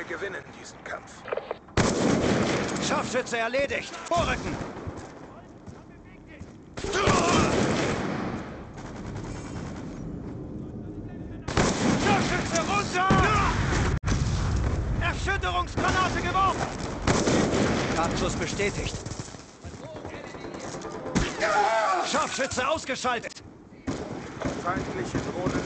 Wir gewinnen diesen Kampf. Scharfschütze erledigt. Vorrücken. Scharfschütze runter! Erschütterungsgranate geworfen. Abschuss bestätigt. Scharfschütze ausgeschaltet. Feindliche Drohne